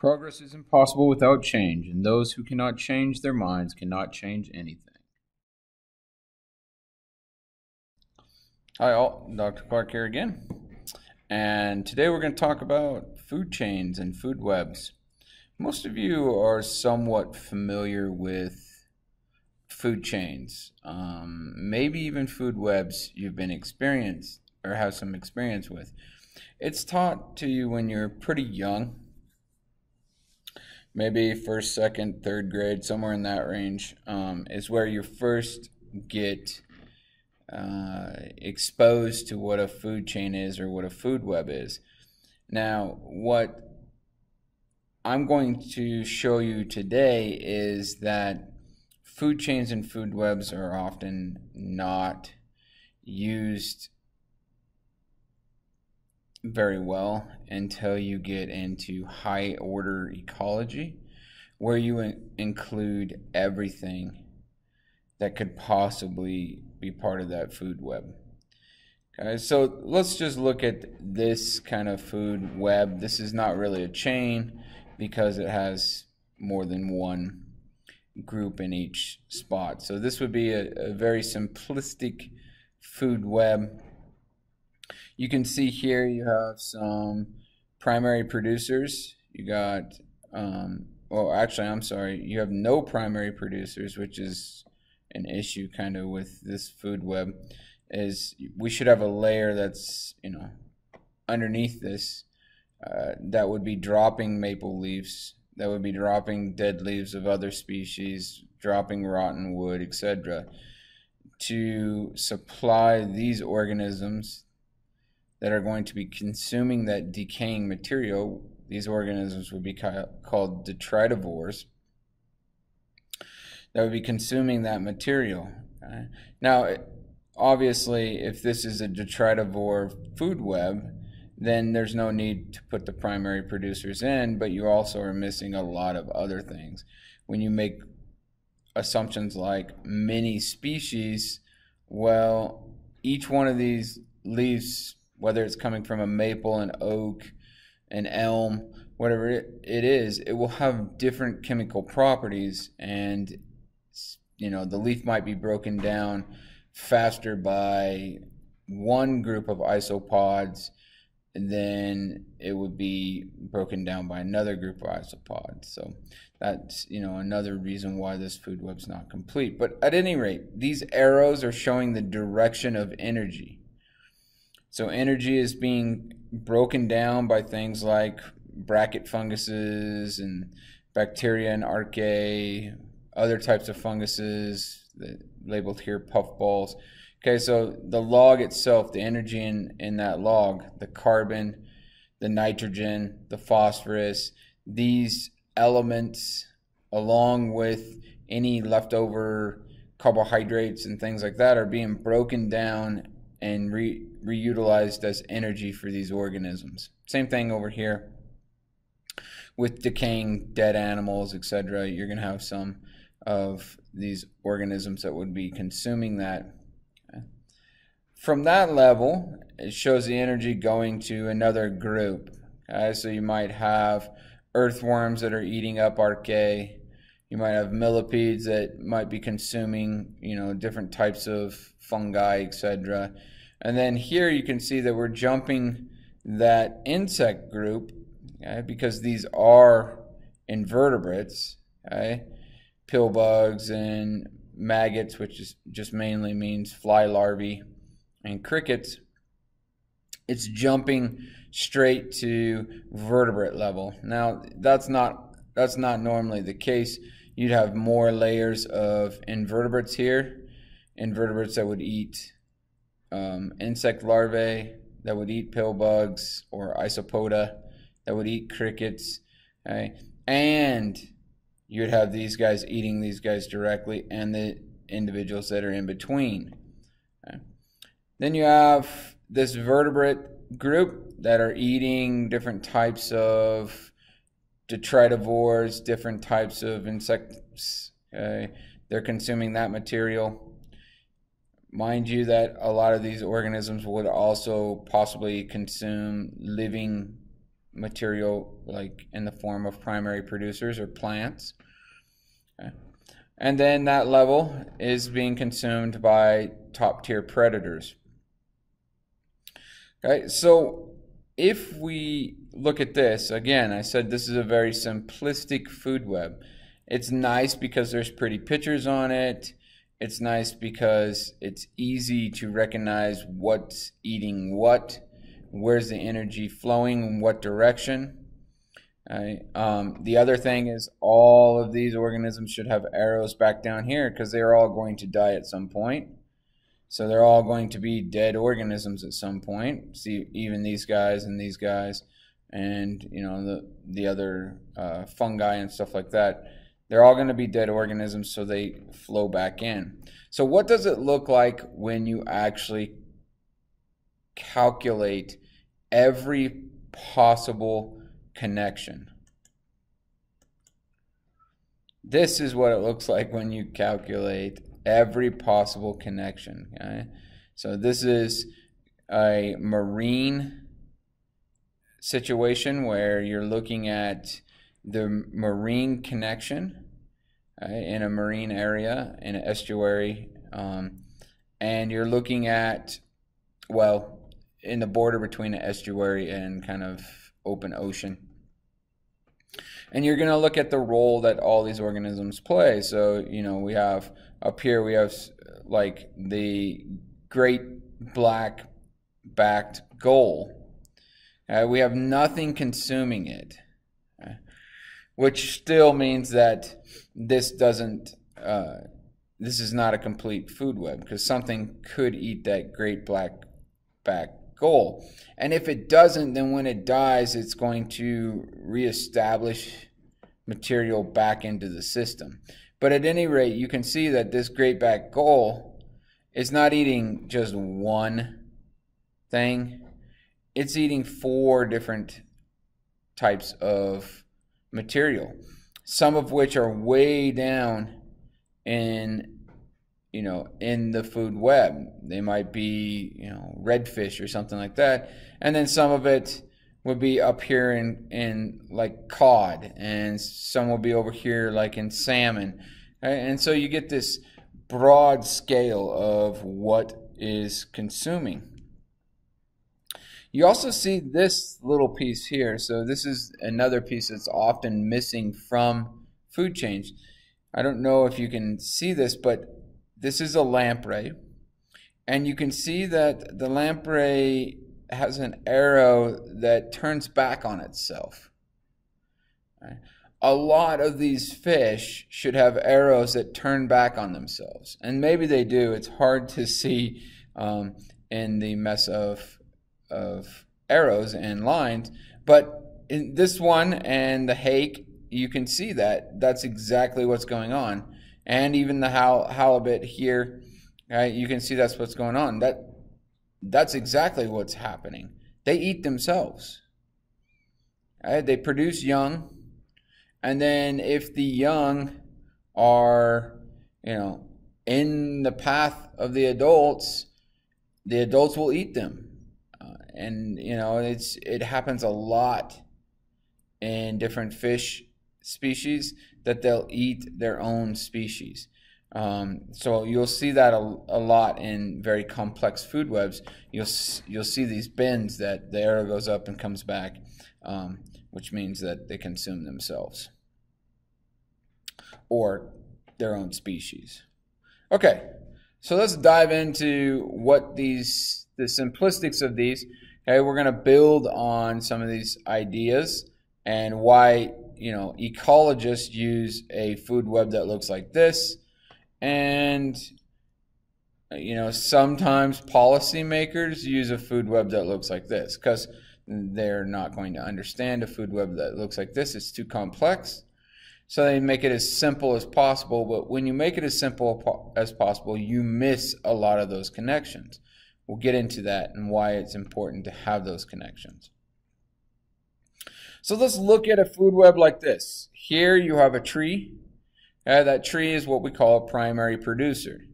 Progress is impossible without change, and those who cannot change their minds cannot change anything. Hi, all. Dr. Clark here again. And today we're going to talk about food chains and food webs. Most of you are somewhat familiar with food chains, um, maybe even food webs you've been experienced or have some experience with. It's taught to you when you're pretty young, maybe first, second, third grade, somewhere in that range, um, is where you first get uh, exposed to what a food chain is or what a food web is. Now, what I'm going to show you today is that food chains and food webs are often not used very well until you get into high order ecology, where you in- include everything that could possibly be part of that food web. Okay, so let's just look at this kind of food web. This is not really a chain because it has more than one group in each spot. So this would be a, a very simplistic food web you can see here you have some primary producers. You got, um, well, actually, I'm sorry, you have no primary producers, which is an issue kind of with this food web. Is we should have a layer that's you know underneath this uh, that would be dropping maple leaves, that would be dropping dead leaves of other species, dropping rotten wood, etc., to supply these organisms that are going to be consuming that decaying material. These organisms would be called detritivores that would be consuming that material. Now, obviously, if this is a detritivore food web, then there's no need to put the primary producers in, but you also are missing a lot of other things. When you make assumptions like many species, well, each one of these leaves whether it's coming from a maple, an oak, an elm, whatever it, it is, it will have different chemical properties, and you know the leaf might be broken down faster by one group of isopods then it would be broken down by another group of isopods. So that's you know another reason why this food web's not complete. But at any rate, these arrows are showing the direction of energy. So energy is being broken down by things like bracket funguses and bacteria and archaea, other types of funguses that labeled here puffballs. Okay, so the log itself, the energy in, in that log, the carbon, the nitrogen, the phosphorus, these elements, along with any leftover carbohydrates and things like that, are being broken down and re- reutilized as energy for these organisms. Same thing over here with decaying dead animals, etc. You're going to have some of these organisms that would be consuming that. From that level, it shows the energy going to another group. Okay? So you might have earthworms that are eating up archaea. You might have millipedes that might be consuming, you know, different types of fungi, etc. And then here you can see that we're jumping that insect group okay, because these are invertebrates, okay? pill bugs and maggots, which is just mainly means fly larvae, and crickets. It's jumping straight to vertebrate level. Now that's not that's not normally the case. You'd have more layers of invertebrates here, invertebrates that would eat um, insect larvae that would eat pill bugs or isopoda that would eat crickets. And you would have these guys eating these guys directly and the individuals that are in between. Okay? Then you have this vertebrate group that are eating different types of detritivores, different types of insects. Okay? They're consuming that material. Mind you, that a lot of these organisms would also possibly consume living material like in the form of primary producers or plants. Okay. And then that level is being consumed by top tier predators. Okay, so if we look at this, again, I said this is a very simplistic food web. It's nice because there's pretty pictures on it. It's nice because it's easy to recognize what's eating what, where's the energy flowing, in what direction. Right. Um, the other thing is all of these organisms should have arrows back down here because they're all going to die at some point. So they're all going to be dead organisms at some point. See, even these guys and these guys, and you know the the other uh, fungi and stuff like that. They're all going to be dead organisms, so they flow back in. So what does it look like when you actually calculate every possible connection. This is what it looks like when you calculate every possible connection. Okay? So this is a marine situation where you're looking at the marine connection in a marine area, in an estuary, um, and you're looking at, well, in the border between an estuary and kind of open ocean. And you're going to look at the role that all these organisms play. So, you know, we have up here, we have like the great black backed gull. Uh, we have nothing consuming it, which still means that this doesn't, uh, this is not a complete food web because something could eat that great black back gull. And if it doesn't, then when it dies, it's going to reestablish material back into the system. But at any rate, you can see that this great back gull is not eating just one thing. It's eating four different types of material, some of which are way down in you know, in the food web. They might be, you know, redfish or something like that. And then some of it would be up here in, in like cod, and some will be over here like in salmon. And so you get this broad scale of what is consuming. You also see this little piece here. So this is another piece that's often missing from food chains. I don't know if you can see this, but this is a lamprey. And you can see that the lamprey has an arrow that turns back on itself. A lot of these fish should have arrows that turn back on themselves. And maybe they do. It's hard to see um, in the mess of, of arrows and lines. But in this one and the hake, you can see that. That's exactly what's going on and even the hal- halibut here, right? You can see that's what's going on. That that's exactly what's happening. They eat themselves. Right? They produce young, and then if the young are, you know, in the path of the adults, the adults will eat them. And you know, it's it happens a lot in different fish species that they'll eat their own species. Um, so you'll see that a, a, lot in very complex food webs. You'll you'll see these bins that the arrow goes up and comes back, um, which means that they consume themselves or their own species. Okay, so let's dive into what these the simplistics of these. Okay, we're going to build on some of these ideas and why you know, ecologists use a food web that looks like this. And, you know, sometimes policymakers use a food web that looks like this because they're not going to understand a food web that looks like this. It's too complex. So they make it as simple as possible. But when you make it as simple as possible, you miss a lot of those connections. We'll get into that and why it's important to have those connections. So let's look at a food web like this. Here you have a tree. Uh, that tree is what we call a primary producer.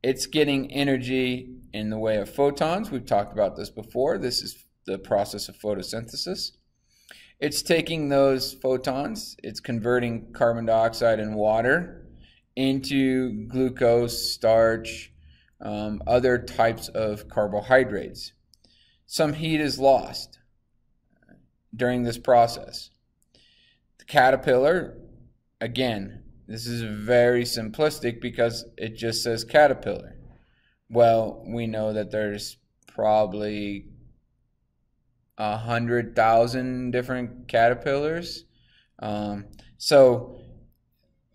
It's getting energy in the way of photons. We've talked about this before. This is the process of photosynthesis. It's taking those photons, it's converting carbon dioxide and water into glucose, starch, um, other types of carbohydrates. Some heat is lost during this process. The caterpillar, again, this is very simplistic because it just says caterpillar. Well, we know that there's probably a hundred thousand different caterpillars. Um, so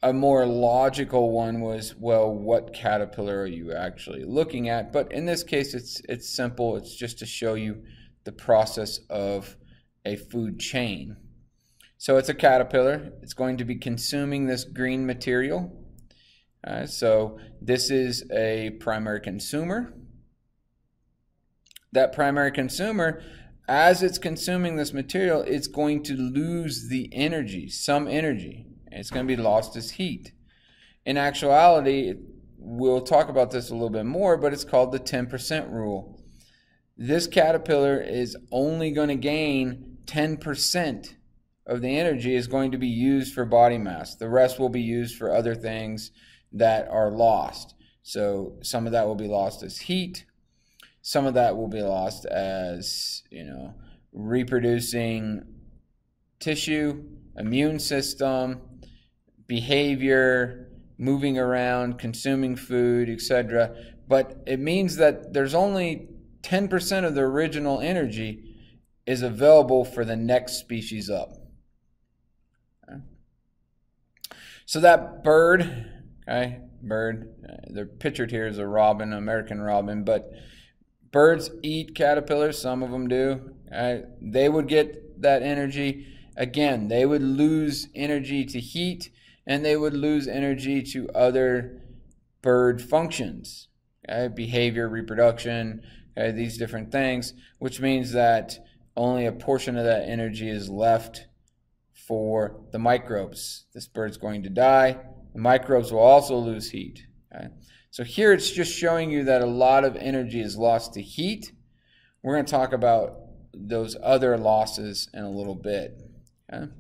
a more logical one was, well, what caterpillar are you actually looking at? But in this case, it's it's simple. It's just to show you the process of a food chain. So it's a caterpillar. It's going to be consuming this green material. Uh, so this is a primary consumer. That primary consumer, as it's consuming this material, it's going to lose the energy, some energy. It's going to be lost as heat. In actuality, we'll talk about this a little bit more, but it's called the 10% rule. This caterpillar is only going to gain 10% of the energy is going to be used for body mass. The rest will be used for other things that are lost. So some of that will be lost as heat. Some of that will be lost as, you know, reproducing tissue, immune system, behavior, moving around, consuming food, etc. But it means that there's only 10% of the original energy is available for the next species up. So that bird, okay, bird, they're pictured here as a robin, American robin, but birds eat caterpillars, some of them do. Right? They would get that energy. Again, they would lose energy to heat and they would lose energy to other bird functions, okay? behavior, reproduction, okay? these different things, which means that only a portion of that energy is left for the microbes. This bird's going to die. The microbes will also lose heat. Okay? So here it's just showing you that a lot of energy is lost to heat. We're going to talk about those other losses in a little bit. Okay?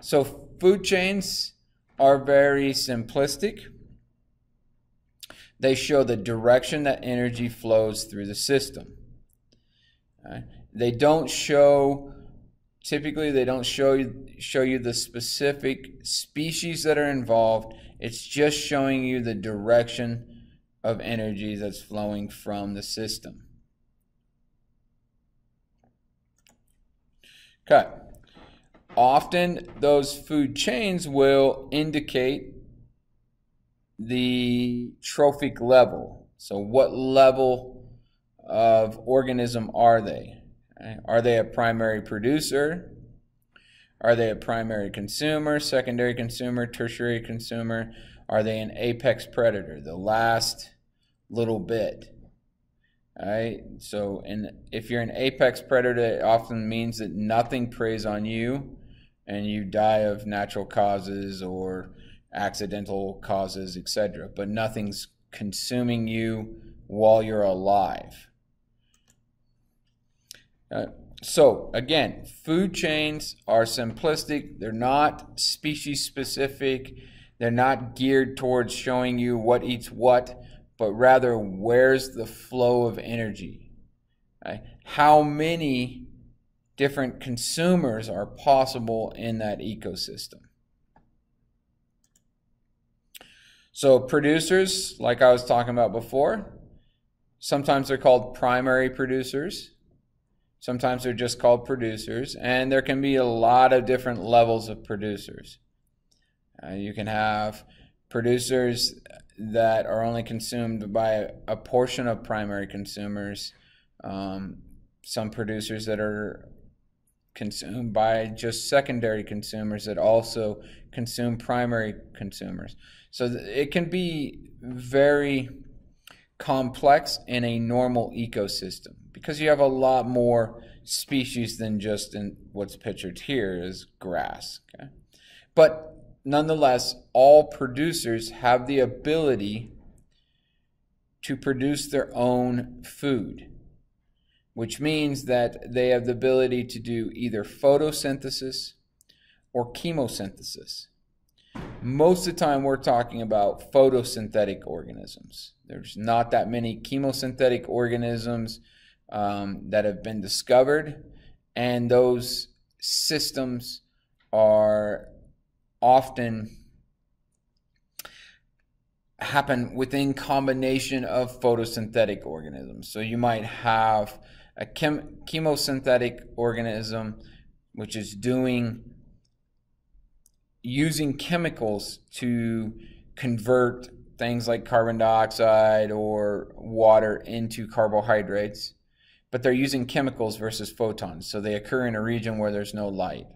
So food chains are very simplistic. They show the direction that energy flows through the system. Okay? They don't show typically they don't show you show you the specific species that are involved. It's just showing you the direction of energy that's flowing from the system. Okay. Often those food chains will indicate the trophic level. So what level of organism are they? Are they a primary producer? Are they a primary consumer, secondary consumer, tertiary consumer? Are they an apex predator, the last little bit? All right. So, and if you're an apex predator, it often means that nothing preys on you, and you die of natural causes or accidental causes, etc. But nothing's consuming you while you're alive. Uh, so again, food chains are simplistic. They're not species specific. They're not geared towards showing you what eats what, but rather where's the flow of energy. How many different consumers are possible in that ecosystem? So producers, like I was talking about before, sometimes they're called primary producers. Sometimes they're just called producers, and there can be a lot of different levels of producers. Uh, you can have producers that are only consumed by a portion of primary consumers, um, some producers that are consumed by just secondary consumers that also consume primary consumers. So it can be very complex in a normal ecosystem because you have a lot more species than just in what's pictured here is grass. Okay? But nonetheless, all producers have the ability to produce their own food. Which means that they have the ability to do either photosynthesis or chemosynthesis. Most of the time, we're talking about photosynthetic organisms. There's not that many chemosynthetic organisms um, that have been discovered, and those systems are often happen within combination of photosynthetic organisms. So you might have a chem- chemosynthetic organism which is doing using chemicals to convert things like carbon dioxide or water into carbohydrates, but they're using chemicals versus photons. So they occur in a region where there's no light.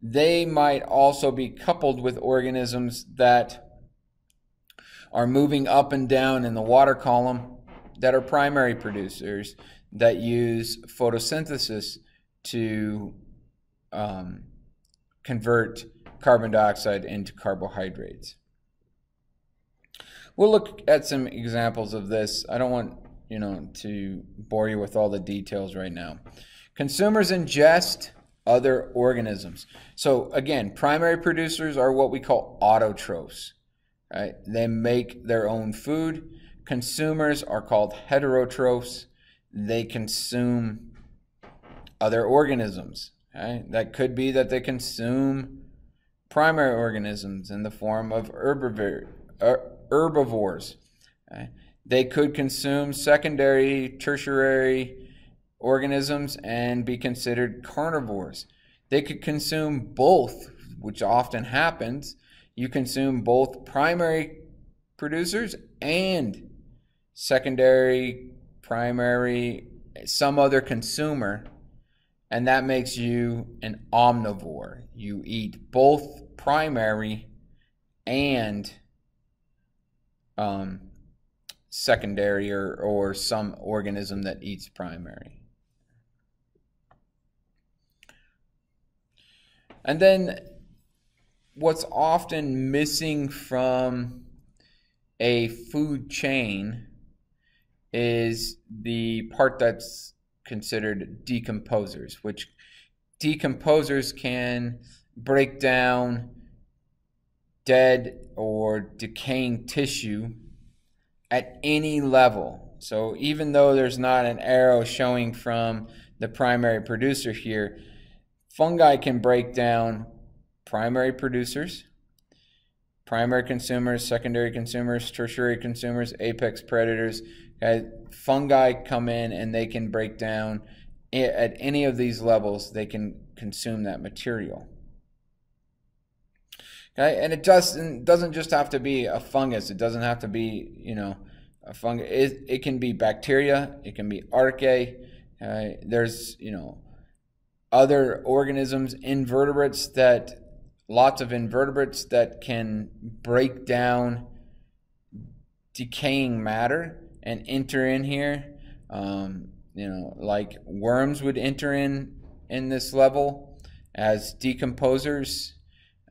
They might also be coupled with organisms that are moving up and down in the water column that are primary producers that use photosynthesis to um, convert carbon dioxide into carbohydrates. We'll look at some examples of this. I don't want you know to bore you with all the details right now. Consumers ingest other organisms. So again, primary producers are what we call autotrophs. Right? They make their own food. Consumers are called heterotrophs. They consume other organisms. Okay? That could be that they consume primary organisms in the form of er, herbivores. Okay? They could consume secondary, tertiary organisms and be considered carnivores. They could consume both, which often happens, you consume both primary producers and secondary, primary, some other consumer, and that makes you an omnivore. You eat both primary and um, secondary or, or some organism that eats primary. And then what's often missing from a food chain is the part that's considered decomposers, which decomposers can break down dead or decaying tissue at any level. So even though there's not an arrow showing from the primary producer here, fungi can break down primary producers, primary consumers, secondary consumers, tertiary consumers, apex predators. Okay, fungi come in and they can break down at any of these levels, they can consume that material. Okay, and it doesn't doesn't just have to be a fungus. It doesn't have to be you know a fungus. It, it can be bacteria. It can be archaea. Uh, there's you know other organisms, invertebrates that lots of invertebrates that can break down decaying matter and enter in here. Um, you know, like worms would enter in in this level as decomposers.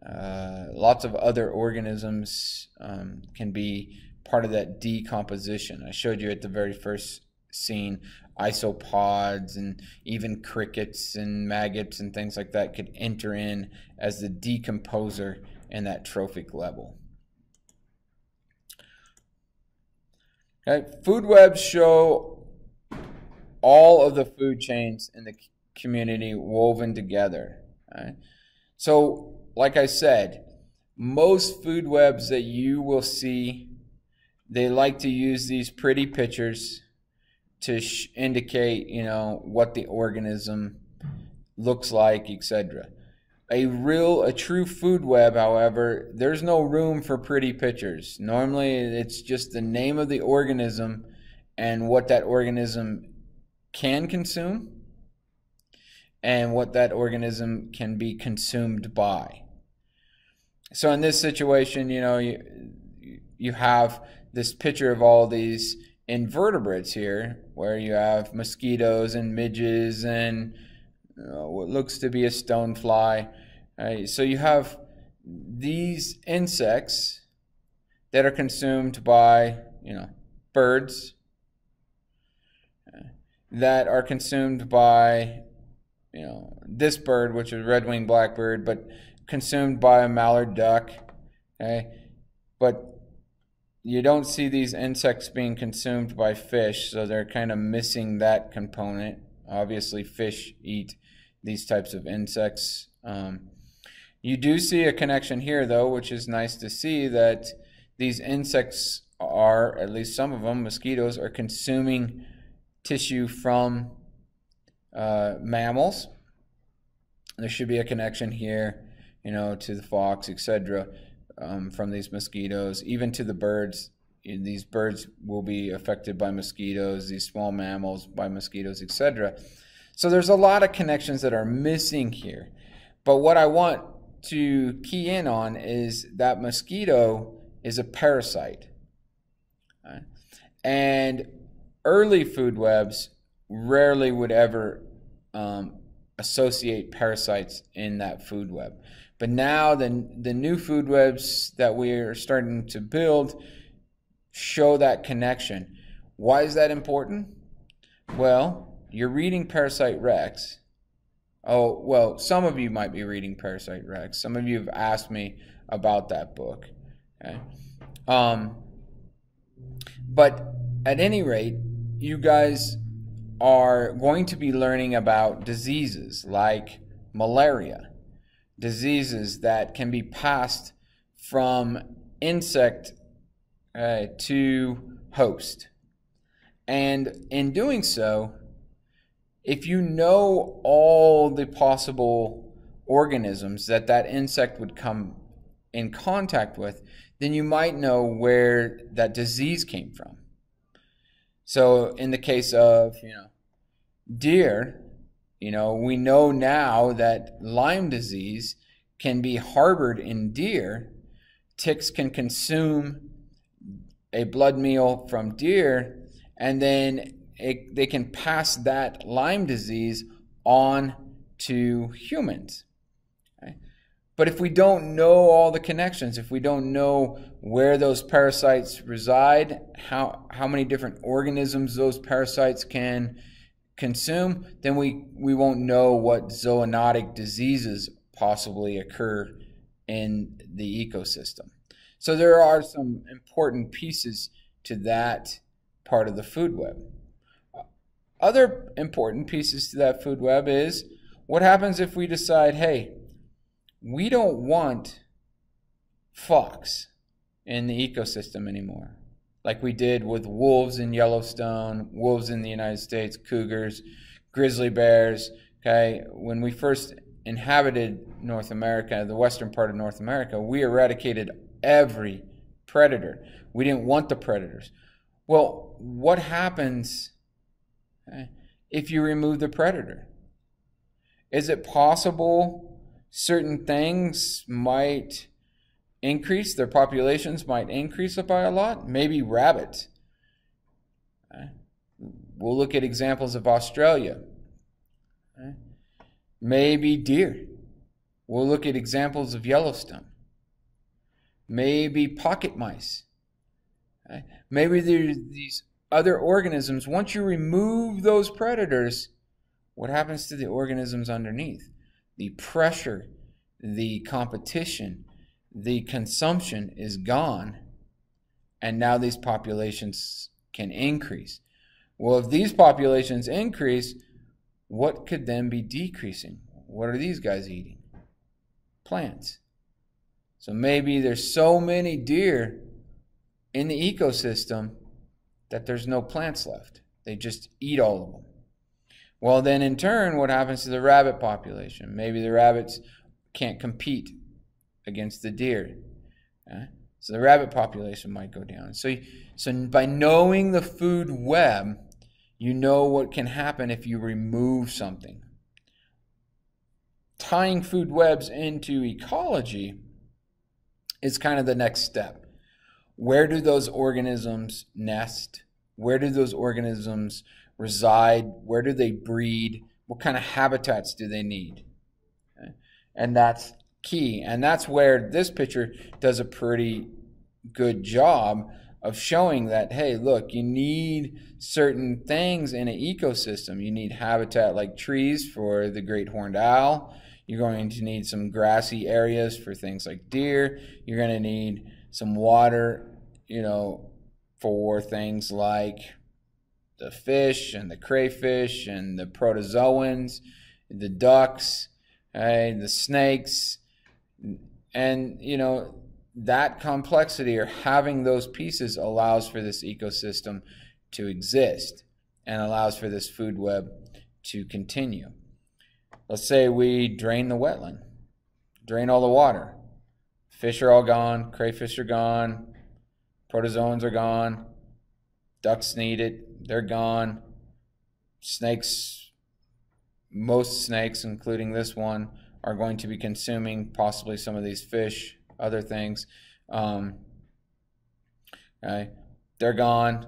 Uh, lots of other organisms um, can be part of that decomposition. I showed you at the very first scene isopods and even crickets and maggots and things like that could enter in as the decomposer in that trophic level. Okay, food webs show all of the food chains in the community woven together. Right? So, like I said, most food webs that you will see, they like to use these pretty pictures to indicate, you know, what the organism looks like, etc. A real, a true food web, however, there's no room for pretty pictures. Normally, it's just the name of the organism and what that organism can consume and what that organism can be consumed by. So in this situation, you know, you, you have this picture of all these invertebrates here, where you have mosquitoes and midges and uh, what looks to be a stonefly. Right? So you have these insects that are consumed by, you know, birds. that are consumed by, you know, this bird, which is red-winged blackbird, but consumed by a mallard duck. Okay, but you don't see these insects being consumed by fish, so they're kind of missing that component. Obviously, fish eat these types of insects. Um, you do see a connection here, though, which is nice to see that these insects are, at least some of them, mosquitoes, are consuming tissue from uh, mammals. There should be a connection here, you know, to the fox, etc., um, from these mosquitoes, even to the birds. These birds will be affected by mosquitoes, these small mammals by mosquitoes, etc. So there's a lot of connections that are missing here. But what I want to key in on is that mosquito is a parasite. And early food webs rarely would ever um, associate parasites in that food web. But now the, the new food webs that we are starting to build show that connection. Why is that important? Well, you're reading Parasite Rex. Oh, well, some of you might be reading Parasite Rex. Some of you have asked me about that book. Okay. Um, but at any rate, you guys are going to be learning about diseases like malaria, diseases that can be passed from insect uh, to host. And in doing so, if you know all the possible organisms that that insect would come in contact with, then you might know where that disease came from. So in the case of, you know, deer, you know, we know now that Lyme disease can be harbored in deer. Ticks can consume a blood meal from deer and then it, they can pass that Lyme disease on to humans. But if we don't know all the connections, if we don't know where those parasites reside, how, how many different organisms those parasites can consume, then we, we won't know what zoonotic diseases possibly occur in the ecosystem. So there are some important pieces to that part of the food web. Other important pieces to that food web is what happens if we decide, hey, we don't want fox in the ecosystem anymore, like we did with wolves in Yellowstone, wolves in the United States, cougars, grizzly bears. Okay, when we first inhabited North America, the western part of North America, we eradicated every predator. We didn't want the predators. Well, what happens if you remove the predator? Is it possible certain things might increase, their populations might increase by a lot? Maybe rabbits. We'll look at examples of Australia. Maybe deer. We'll look at examples of Yellowstone. Maybe pocket mice. Maybe there's these other organisms. Once you remove those predators, what happens to the organisms underneath? The pressure, the competition, the consumption is gone, and now these populations can increase. Well, if these populations increase, what could then be decreasing? What are these guys eating? Plants. So maybe there's so many deer in the ecosystem that there's no plants left. They just eat all of them. Well, then in turn, what happens to the rabbit population? Maybe the rabbits can't compete against the deer. Okay? So the rabbit population might go down. So, so by knowing the food web, you know what can happen if you remove something. Tying food webs into ecology is kind of the next step. Where do those organisms nest? Where do those organisms reside? Where do they breed? What kind of habitats do they need? Okay? And that's key. And that's where this picture does a pretty good job of showing that, hey, look, you need certain things in an ecosystem. You need habitat like trees for the great horned owl. You're going to need some grassy areas for things like deer. You're going to need some water, you know, for things like the fish and the crayfish and the protozoans, the ducks, the snakes. And, you know, that complexity or having those pieces allows for this ecosystem to exist and allows for this food web to continue. Let's say we drain the wetland, drain all the water. Fish are all gone, crayfish are gone, protozoans are gone, ducks need it, they're gone. Snakes, most snakes, including this one, are going to be consuming possibly some of these fish other things. Um, okay, they're gone.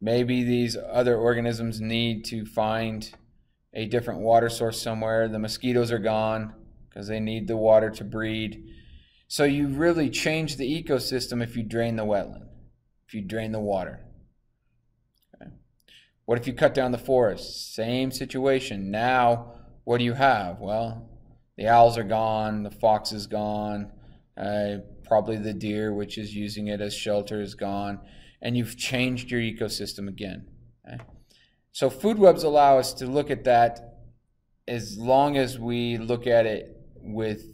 Maybe these other organisms need to find a different water source somewhere. The mosquitoes are gone because they need the water to breed. So you really change the ecosystem if you drain the wetland, if you drain the water. Okay. What if you cut down the forest? Same situation. Now, what do you have? Well, the owls are gone, the fox is gone, uh, probably the deer, which is using it as shelter, is gone, and you've changed your ecosystem again. Okay? So food webs allow us to look at that as long as we look at it with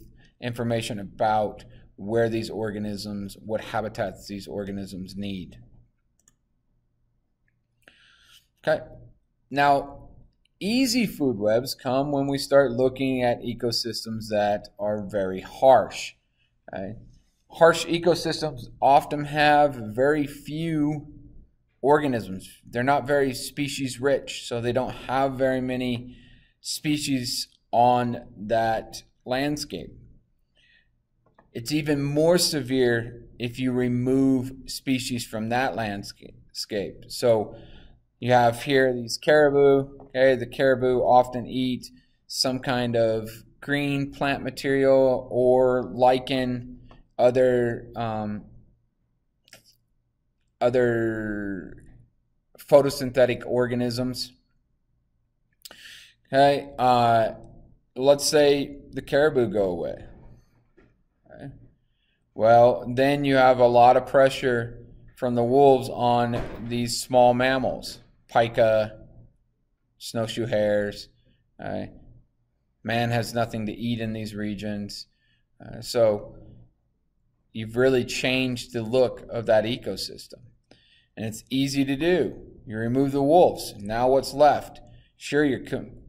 information about where these organisms, what habitats these organisms need. Okay. Now, easy food webs come when we start looking at ecosystems that are very harsh. Okay? Harsh ecosystems often have very few organisms. They're not very species rich, so they don't have very many species on that landscape. It's even more severe if you remove species from that landscape. So you have here these caribou. Okay, the caribou often eat some kind of green plant material or lichen, other um, other photosynthetic organisms. Okay, uh, let's say the caribou go away. Well, then you have a lot of pressure from the wolves on these small mammals, pika, snowshoe hares. Okay. Man has nothing to eat in these regions. Uh, so you've really changed the look of that ecosystem. And it's easy to do. You remove the wolves. Now what's left? Sure, your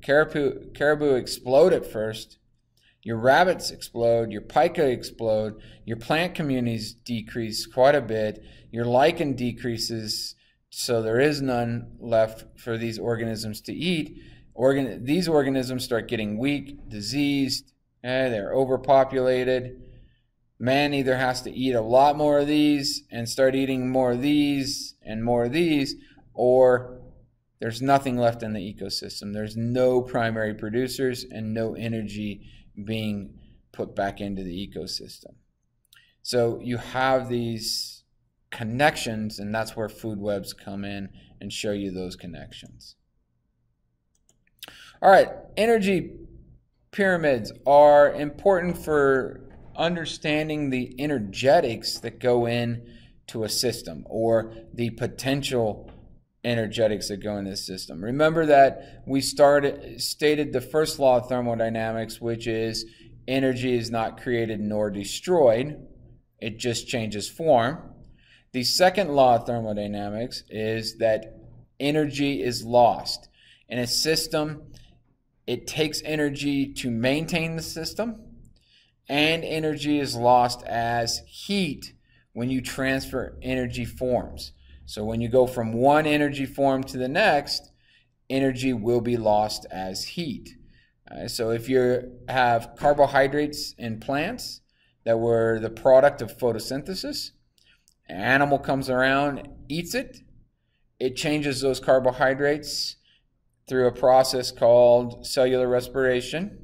caribou, caribou explode at first. Your rabbits explode. Your pika explode. Your plant communities decrease quite a bit. Your lichen decreases, so there is none left for these organisms to eat organ these organisms start getting weak, diseased, eh, they're overpopulated. Man either has to eat a lot more of these and start eating more of these and more of these, or there's nothing left in the ecosystem. There's no primary producers and no energy being put back into the ecosystem. So you have these connections, and that's where food webs come in and show you those connections. All right, energy pyramids are important for understanding the energetics that go in to a system or the potential energetics that go in this system. Remember that we started stated the first law of thermodynamics which is energy is not created nor destroyed, it just changes form. The second law of thermodynamics is that energy is lost. In a system, it takes energy to maintain the system, and energy is lost as heat when you transfer energy forms. So when you go from one energy form to the next, energy will be lost as heat. Uh, so if you have carbohydrates in plants that were the product of photosynthesis, an animal comes around, eats it, it changes those carbohydrates through a process called cellular respiration.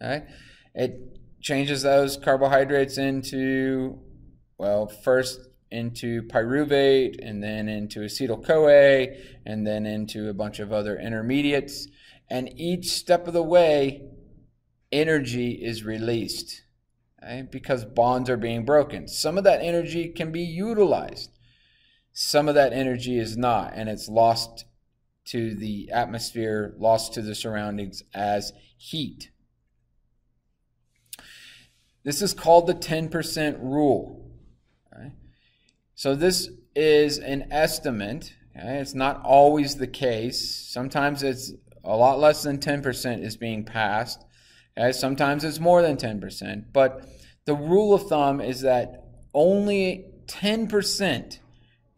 It changes those carbohydrates into, well, first into pyruvate and then into acetyl CoA and then into a bunch of other intermediates. And each step of the way, energy is released right? because bonds are being broken. Some of that energy can be utilized, some of that energy is not, and it's lost to the atmosphere, lost to the surroundings as heat. This is called the 10% rule. So, this is an estimate. Okay? It's not always the case. Sometimes it's a lot less than 10% is being passed. Okay? Sometimes it's more than 10%. But the rule of thumb is that only 10%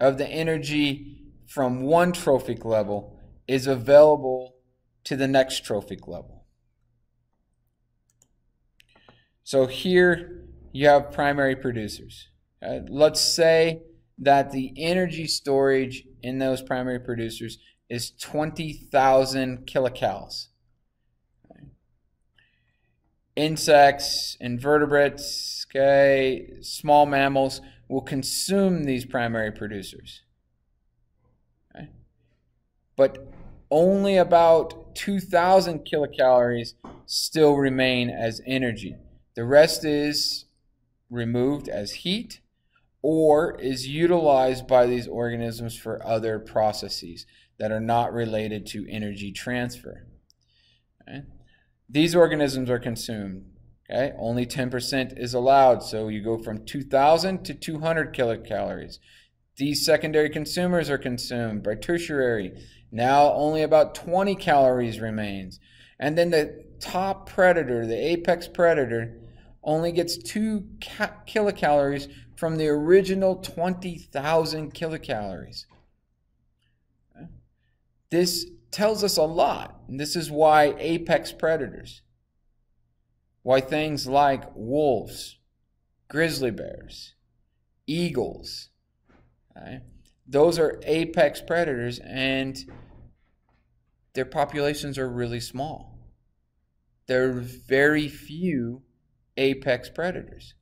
of the energy from one trophic level is available to the next trophic level. So here you have primary producers. Okay? Let's say that the energy storage in those primary producers is 20,000 kilocalories. Insects, invertebrates, okay, small mammals will consume these primary producers. Okay? But only about 2,000 kilocalories still remain as energy. The rest is removed as heat or is utilized by these organisms for other processes that are not related to energy transfer. Okay? These organisms are consumed. Okay? Only 10% is allowed, so you go from 2,000 to 200 kilocalories. These secondary consumers are consumed by tertiary. Now only about 20 calories remains. And then the top predator, the apex predator, only gets 2 kilocalories from the original 20,000 kilocalories. This tells us a lot. And this is why apex predators, why things like wolves, grizzly bears, eagles, right? those are apex predators and their populations are really small. There are very few apex predators.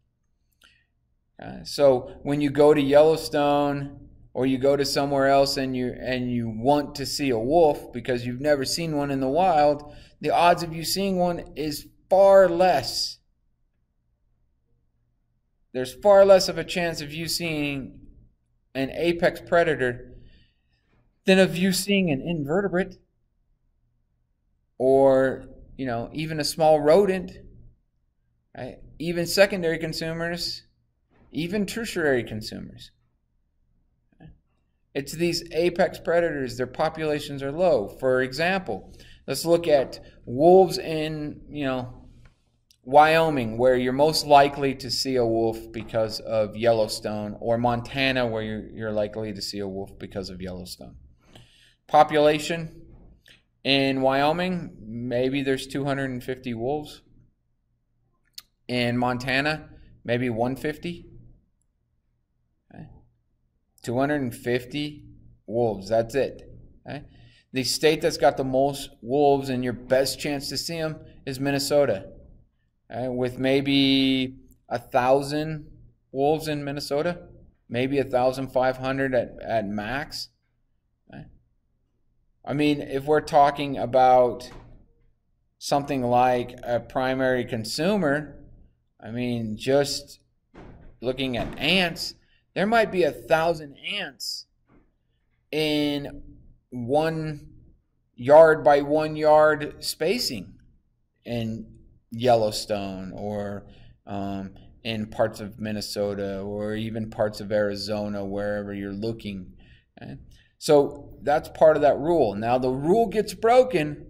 Uh, so when you go to Yellowstone or you go to somewhere else and you and you want to see a wolf because you've never seen one in the wild, the odds of you seeing one is far less. There's far less of a chance of you seeing an apex predator than of you seeing an invertebrate or you know even a small rodent right? even secondary consumers, even tertiary consumers. It's these apex predators, their populations are low. For example, let's look at wolves in, you know, Wyoming, where you're most likely to see a wolf because of Yellowstone, or Montana, where you're, you're likely to see a wolf because of Yellowstone. Population in Wyoming, maybe there's 250 wolves in Montana, maybe 150. Okay. 250 wolves. That's it. Okay. The state that's got the most wolves and your best chance to see them is Minnesota, okay, with maybe a thousand wolves in Minnesota, maybe a thousand five hundred at at max. Okay. I mean, if we're talking about something like a primary consumer, I mean, just looking at ants, there might be a thousand ants in one yard by one yard spacing in Yellowstone or um, in parts of Minnesota or even parts of Arizona, wherever you're looking. Okay? So that's part of that rule. Now, the rule gets broken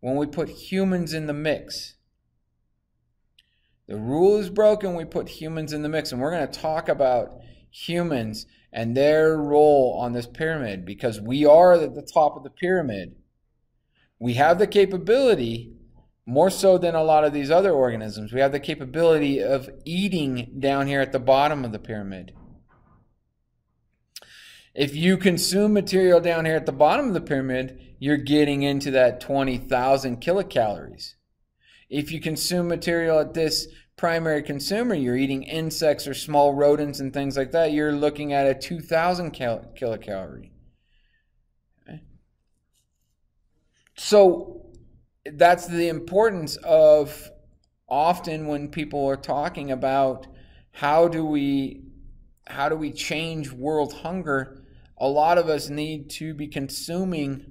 when we put humans in the mix. The rule is broken. We put humans in the mix. And we're going to talk about humans and their role on this pyramid because we are at the top of the pyramid. We have the capability, more so than a lot of these other organisms, we have the capability of eating down here at the bottom of the pyramid. If you consume material down here at the bottom of the pyramid, you're getting into that 20,000 kilocalories. If you consume material at this primary consumer, you're eating insects or small rodents and things like that, you're looking at a 2,000 cal- kilocalorie. Okay. So that's the importance of often when people are talking about how do we how do we change world hunger a lot of us need to be consuming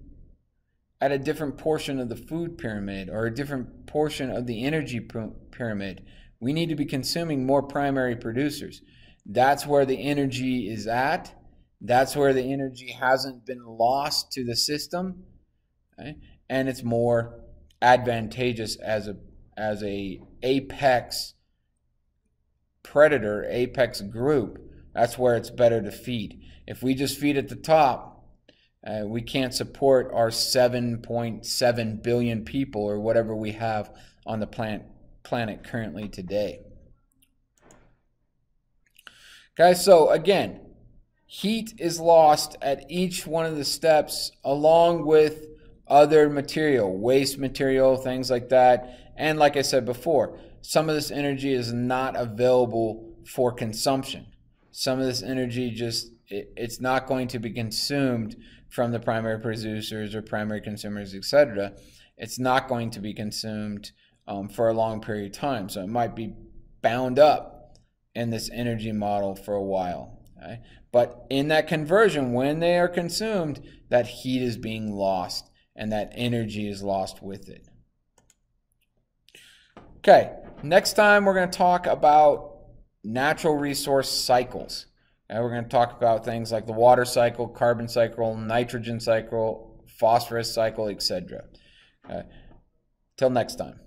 at a different portion of the food pyramid or a different portion of the energy pyramid we need to be consuming more primary producers that's where the energy is at that's where the energy hasn't been lost to the system okay? and it's more advantageous as a as a apex predator, apex group, that's where it's better to feed. If we just feed at the top, uh, we can't support our 7.7 billion people or whatever we have on the planet, planet currently today. Guys, so again, heat is lost at each one of the steps along with other material, waste material, things like that. And like I said before, some of this energy is not available for consumption. Some of this energy just it, it's not going to be consumed from the primary producers or primary consumers, etc. It's not going to be consumed um, for a long period of time. So it might be bound up in this energy model for a while. Okay? But in that conversion, when they are consumed, that heat is being lost and that energy is lost with it. Okay, next time we're going to talk about natural resource cycles. And we're going to talk about things like the water cycle, carbon cycle, nitrogen cycle, phosphorus cycle, etc. Okay. Till next time.